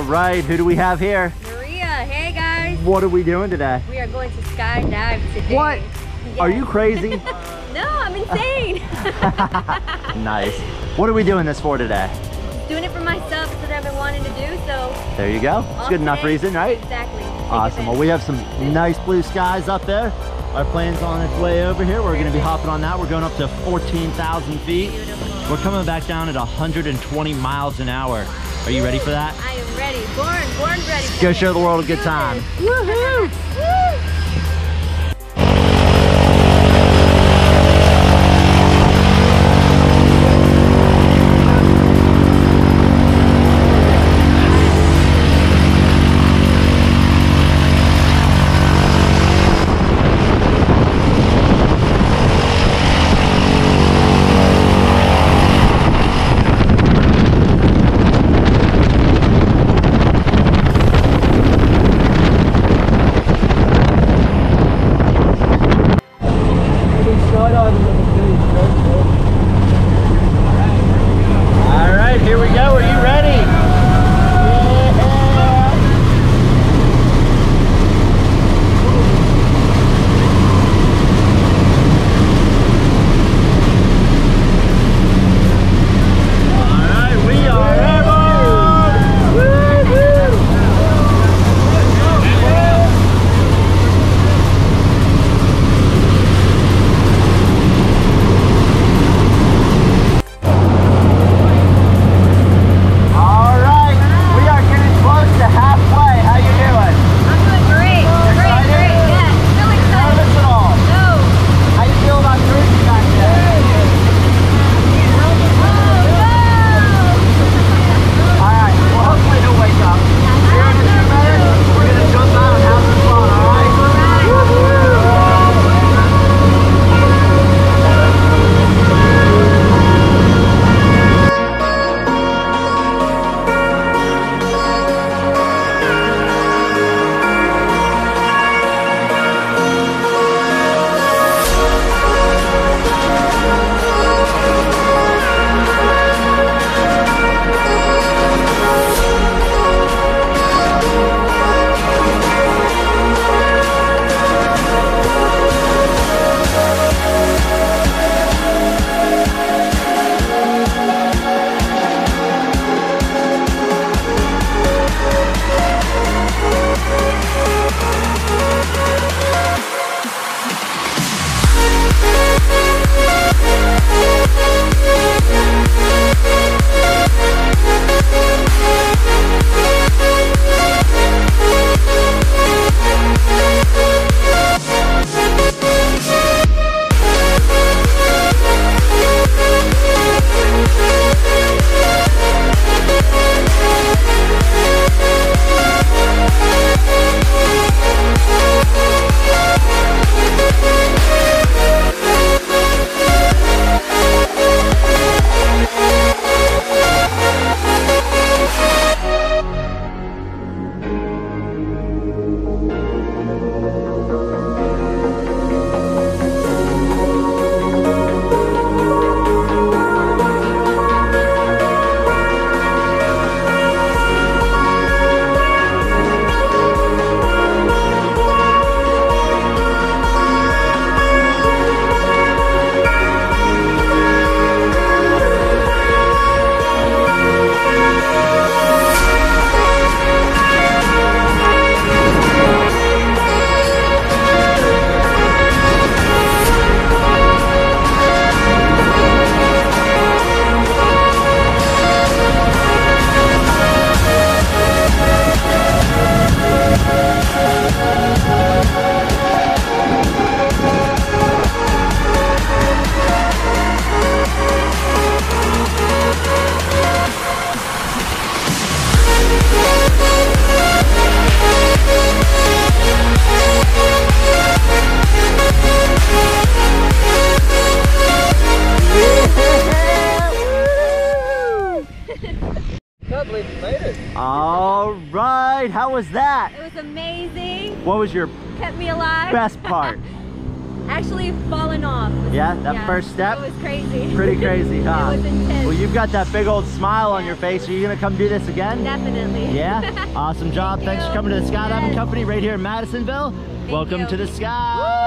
All right, who do we have here? Maria, hey guys. What are we doing today? We are going to skydive today. What? Are you crazy? No, I'm insane. nice. What are we doing this for today? Doing it for myself. What I've been wanting to do. So. There you go. It's good enough reason, right? Exactly. Take Awesome. Well, we have some nice blue skies up there. Our plane's on its way over here. We're going to be hopping on that. We're going up to 14,000 feet. Beautiful. We're coming back down at 120 miles an hour. Are you ready for that? Go show the world a good time. Woohoo! All right, how was that? It was amazing. What was your Kept me alive. best part? actually falling off. Yeah, that first step? It was crazy. Pretty crazy, huh? it was intense. Well, you've got that big old smile on your face. Are you gonna come do this again? Definitely. Yeah? Awesome job. Thank Thanks for coming to the Skydiving Yes. Company right here in Madisonville. Welcome you. to the sky.